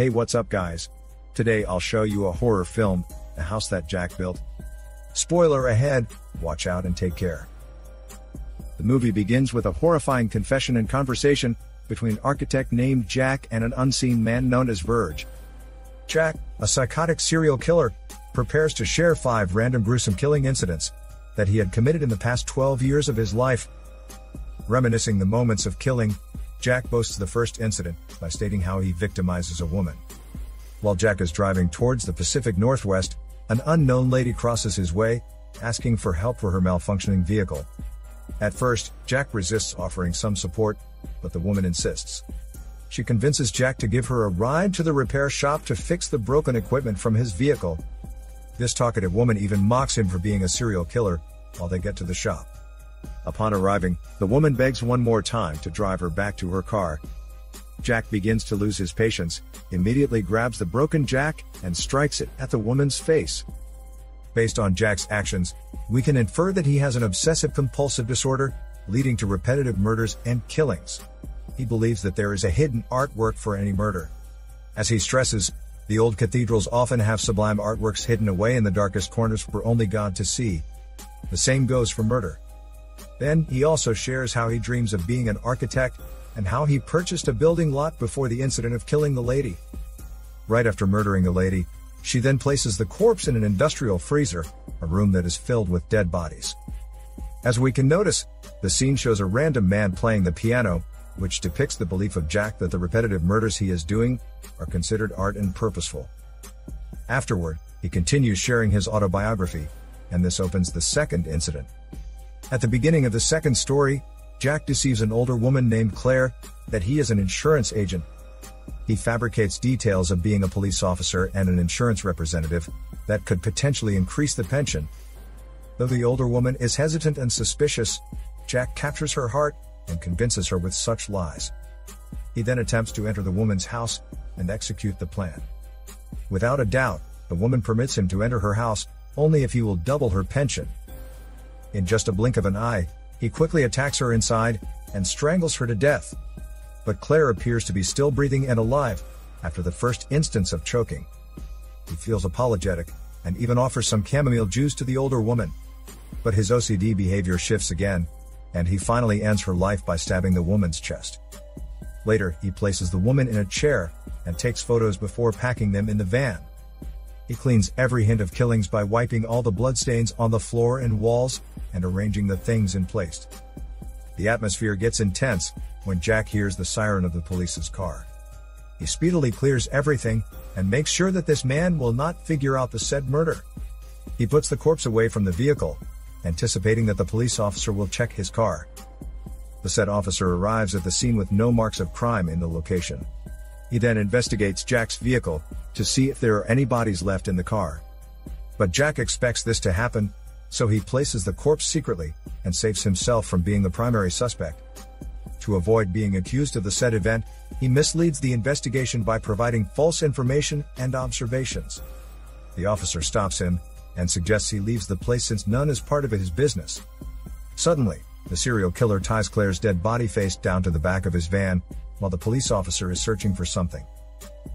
Hey what's up guys? Today I'll show you a horror film, The House That Jack Built. Spoiler ahead, watch out and take care. The movie begins with a horrifying confession and conversation between an architect named Jack and an unseen man known as Verge. Jack, a psychotic serial killer, prepares to share five random gruesome killing incidents that he had committed in the past 12 years of his life. Reminiscing the moments of killing, Jack boasts the first incident by stating how he victimizes a woman. While Jack is driving towards the Pacific Northwest, an unknown lady crosses his way, asking for help for her malfunctioning vehicle. At first, Jack resists offering some support, but the woman insists. She convinces Jack to give her a ride to the repair shop to fix the broken equipment from his vehicle. This talkative woman even mocks him for being a serial killer while they get to the shop. Upon arriving, the woman begs one more time to drive her back to her car. Jack begins to lose his patience, immediately grabs the broken jack and strikes it at the woman's face. Based on Jack's actions, we can infer that he has an obsessive compulsive disorder, leading to repetitive murders and killings. He believes that there is a hidden artwork for any murder. As he stresses, the old cathedrals often have sublime artworks hidden away in the darkest corners for only God to see. The same goes for murder. Then, he also shares how he dreams of being an architect and how he purchased a building lot before the incident of killing the lady. Right after murdering the lady, she then places the corpse in an industrial freezer, a room that is filled with dead bodies. As we can notice, the scene shows a random man playing the piano, which depicts the belief of Jack that the repetitive murders he is doing are considered art and purposeful. Afterward, he continues sharing his autobiography, and this opens the second incident. At the beginning of the second story, Jack deceives an older woman named Claire that he is an insurance agent. He fabricates details of being a police officer and an insurance representative that could potentially increase the pension. Though the older woman is hesitant and suspicious, Jack captures her heart and convinces her with such lies. He then attempts to enter the woman's house and execute the plan. Without a doubt, the woman permits him to enter her house only if he will double her pension. In just a blink of an eye, he quickly attacks her inside and strangles her to death. But Claire appears to be still breathing and alive after the first instance of choking. He feels apologetic and even offers some chamomile juice to the older woman. But his OCD behavior shifts again, and he finally ends her life by stabbing the woman's chest. Later, he places the woman in a chair and takes photos before packing them in the van. He cleans every hint of killings by wiping all the bloodstains on the floor and walls and arranging the things in place. The atmosphere gets intense when Jack hears the siren of the police's car. He speedily clears everything and makes sure that this man will not figure out the said murder. He puts the corpse away from the vehicle, anticipating that the police officer will check his car. The said officer arrives at the scene with no marks of crime in the location. He then investigates Jack's vehicle to see if there are any bodies left in the car. But Jack expects this to happen, so he places the corpse secretly and saves himself from being the primary suspect. To avoid being accused of the said event, he misleads the investigation by providing false information and observations. The officer stops him and suggests he leaves the place since none is part of his business. Suddenly, the serial killer ties Claire's dead body face down to the back of his van while the police officer is searching for something.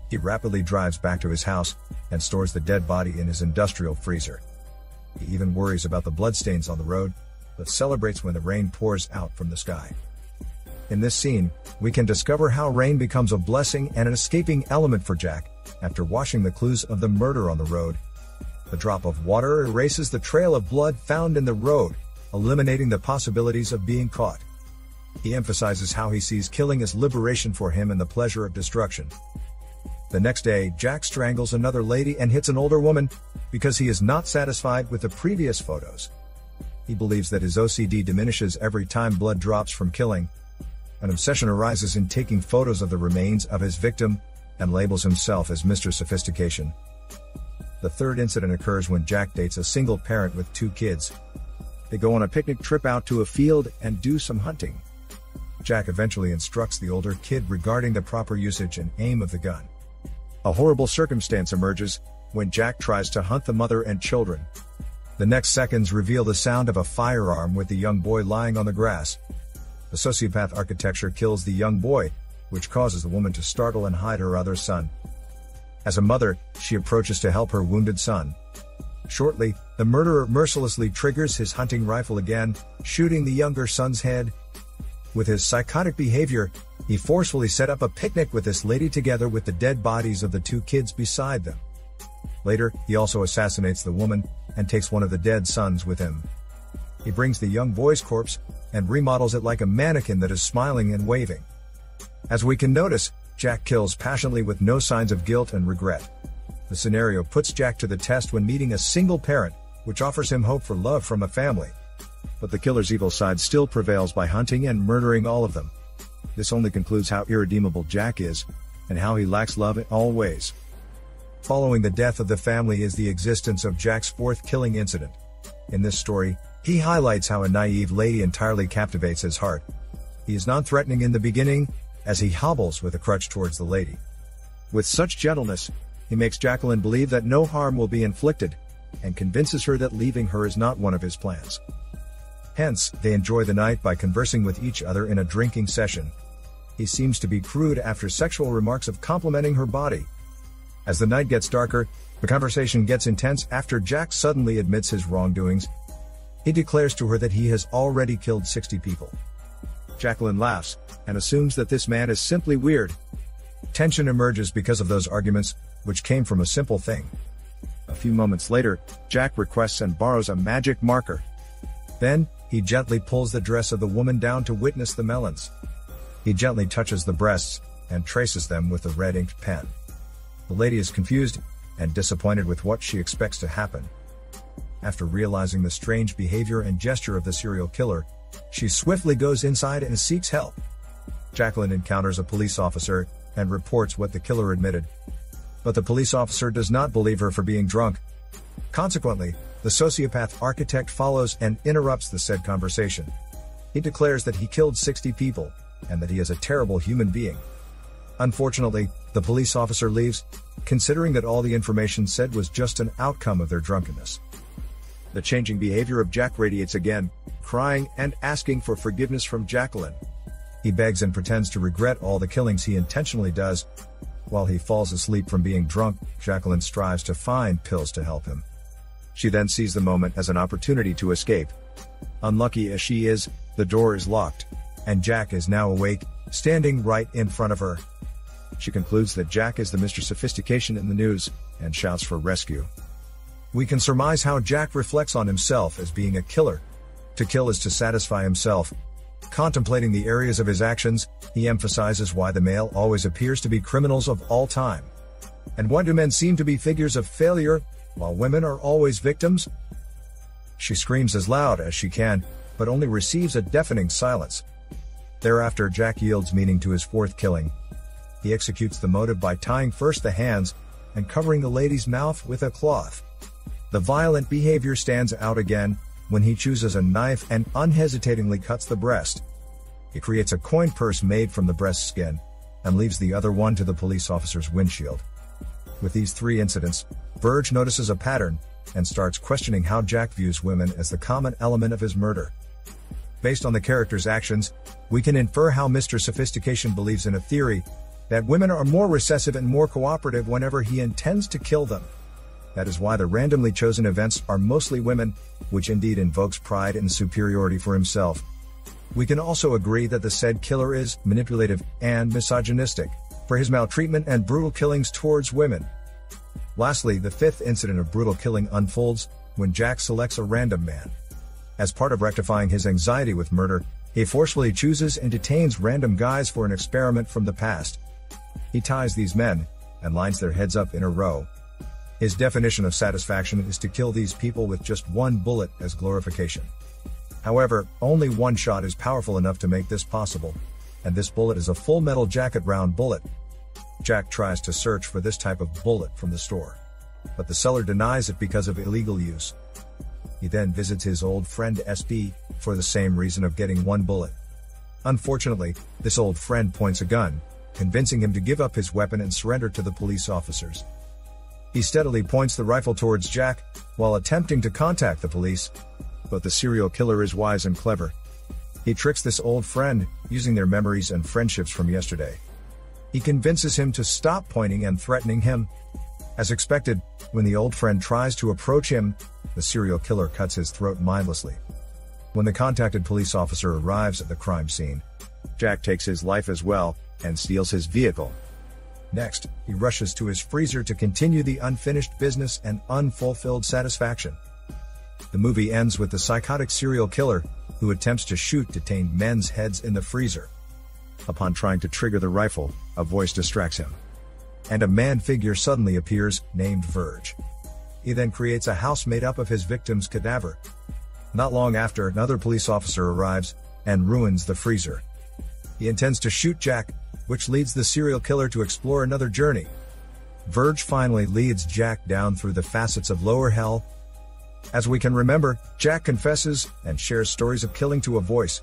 He rapidly drives back to his house and stores the dead body in his industrial freezer. He even worries about the bloodstains on the road, but celebrates when the rain pours out from the sky. In this scene, we can discover how rain becomes a blessing and an escaping element for Jack after washing the clues of the murder on the road. The drop of water erases the trail of blood found in the road, eliminating the possibilities of being caught. He emphasizes how he sees killing as liberation for him and the pleasure of destruction. The next day, Jack strangles another lady and hits an older woman because he is not satisfied with the previous photos. He believes that his OCD diminishes every time blood drops from killing. An obsession arises in taking photos of the remains of his victim and labels himself as Mr. Sophistication. The third incident occurs when Jack dates a single parent with two kids. They go on a picnic trip out to a field and do some hunting. Jack eventually instructs the older kid regarding the proper usage and aim of the gun. A horrible circumstance emerges when Jack tries to hunt the mother and children. The next seconds reveal the sound of a firearm with the young boy lying on the grass. The sociopath architecture kills the young boy, which causes the woman to startle and hide her other son. As a mother, she approaches to help her wounded son. Shortly, the murderer mercilessly triggers his hunting rifle again, shooting the younger son's head. With his psychotic behavior, he forcefully set up a picnic with this lady together with the dead bodies of the two kids beside them. Later, he also assassinates the woman and takes one of the dead sons with him. He brings the young boy's corpse and remodels it like a mannequin that is smiling and waving. As we can notice, Jack kills passionately with no signs of guilt and regret. The scenario puts Jack to the test when meeting a single parent, which offers him hope for love from a family. But the killer's evil side still prevails by hunting and murdering all of them. This only concludes how irredeemable Jack is, and how he lacks love in all ways. Following the death of the family is the existence of Jack's fourth killing incident. In this story, he highlights how a naive lady entirely captivates his heart. He is non-threatening in the beginning, as he hobbles with a crutch towards the lady. With such gentleness, he makes Jacqueline believe that no harm will be inflicted, and convinces her that leaving her is not one of his plans. Hence, they enjoy the night by conversing with each other in a drinking session. He seems to be crude after sexual remarks of complimenting her body. As the night gets darker, the conversation gets intense after Jack suddenly admits his wrongdoings. He declares to her that he has already killed 60 people. Jacqueline laughs and assumes that this man is simply weird. Tension emerges because of those arguments, which came from a simple thing. A few moments later, Jack requests and borrows a magic marker. Then, he gently pulls the dress of the woman down to witness the melons. He gently touches the breasts and traces them with a red inked pen. The lady is confused and disappointed with what she expects to happen. After realizing the strange behavior and gesture of the serial killer, she swiftly goes inside and seeks help. Jacqueline encounters a police officer and reports what the killer admitted. But the police officer does not believe her for being drunk. Consequently, the sociopath architect follows and interrupts the said conversation. He declares that he killed 60 people, and that he is a terrible human being. Unfortunately, the police officer leaves, considering that all the information said was just an outcome of their drunkenness. The changing behavior of Jack radiates again, crying and asking for forgiveness from Jacqueline. He begs and pretends to regret all the killings he intentionally does. While he falls asleep from being drunk, Jacqueline strives to find pills to help him. She then sees the moment as an opportunity to escape. Unlucky as she is, the door is locked, and Jack is now awake, standing right in front of her. She concludes that Jack is the Mr. Sophistication in the news, and shouts for rescue. We can surmise how Jack reflects on himself as being a killer. To kill is to satisfy himself, Contemplating the areas of his actions, he emphasizes why the male always appears to be criminals of all time. And why do men seem to be figures of failure, while women are always victims? She screams as loud as she can, but only receives a deafening silence. Thereafter, Jack yields meaning to his fourth killing. He executes the motive by tying first the hands and covering the lady's mouth with a cloth. The violent behavior stands out again, when he chooses a knife and unhesitatingly cuts the breast. He creates a coin purse made from the breast skin and leaves the other one to the police officer's windshield. With these three incidents, Verge notices a pattern and starts questioning how Jack views women as the common element of his murder. Based on the character's actions, we can infer how Mr. Sophistication believes in a theory that women are more recessive and more cooperative whenever he intends to kill them. That is why the randomly chosen events are mostly women, which indeed invokes pride and superiority for himself. We can also agree that the said killer is manipulative and misogynistic for his maltreatment and brutal killings towards women. Lastly, the fifth incident of brutal killing unfolds when Jack selects a random man. As part of rectifying his anxiety with murder, he forcefully chooses and detains random guys for an experiment from the past. He ties these men and lines their heads up in a row, his definition of satisfaction is to kill these people with just one bullet as glorification. However, only one shot is powerful enough to make this possible, and this bullet is a full metal jacket round bullet. Jack tries to search for this type of bullet from the store, but the seller denies it because of illegal use. He then visits his old friend SB for the same reason of getting one bullet. Unfortunately, this old friend points a gun, convincing him to give up his weapon and surrender to the police officers. He steadily points the rifle towards Jack, while attempting to contact the police. But the serial killer is wise and clever. He tricks this old friend, using their memories and friendships from yesterday. He convinces him to stop pointing and threatening him. As expected, when the old friend tries to approach him, the serial killer cuts his throat mindlessly. When the contacted police officer arrives at the crime scene, Jack takes his life as well and steals his vehicle. Next, he rushes to his freezer to continue the unfinished business and unfulfilled satisfaction. The movie ends with the psychotic serial killer, who attempts to shoot detained men's heads in the freezer. Upon trying to trigger the rifle, a voice distracts him. And a man figure suddenly appears, named Verge. He then creates a house made up of his victim's cadaver. Not long after, another police officer arrives and ruins the freezer. He intends to shoot Jack, which leads the serial killer to explore another journey. Verge finally leads Jack down through the facets of lower hell. As we can remember, Jack confesses and shares stories of killing to a voice.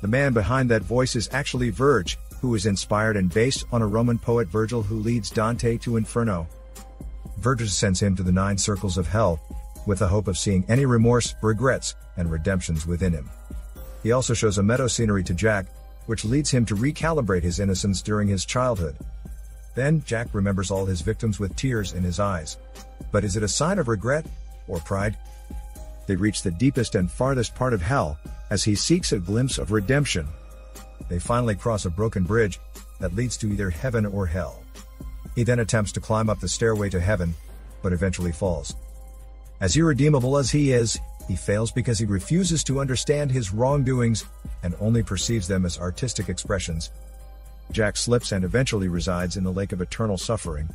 The man behind that voice is actually Verge, who is inspired and based on a Roman poet Virgil who leads Dante to Inferno. Verge sends him to the nine circles of hell, with the hope of seeing any remorse, regrets, and redemptions within him. He also shows a meadow scenery to Jack, which leads him to recalibrate his innocence during his childhood. Then, Jack remembers all his victims with tears in his eyes. But is it a sign of regret or pride? They reach the deepest and farthest part of hell as he seeks a glimpse of redemption. They finally cross a broken bridge that leads to either heaven or hell. He then attempts to climb up the stairway to heaven, but eventually falls. As irredeemable as he is, he fails because he refuses to understand his wrongdoings and only perceives them as artistic expressions. Jack slips and eventually resides in the lake of eternal suffering.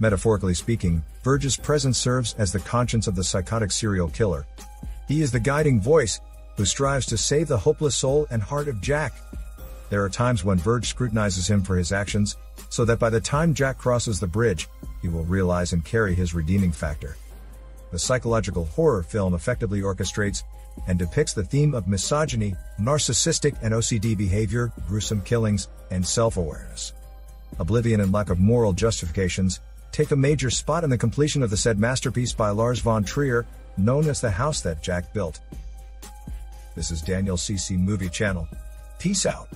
Metaphorically speaking, Verge's presence serves as the conscience of the psychotic serial killer. He is the guiding voice who strives to save the hopeless soul and heart of Jack. There are times when Verge scrutinizes him for his actions, so that by the time Jack crosses the bridge, he will realize and carry his redeeming factor. The psychological horror film effectively orchestrates and depicts the theme of misogyny, narcissistic and OCD behavior, gruesome killings, and self-awareness. Oblivion and lack of moral justifications take a major spot in the completion of the said masterpiece by Lars von Trier, known as The House That Jack Built. This is Daniel CC Movie Channel. Peace out.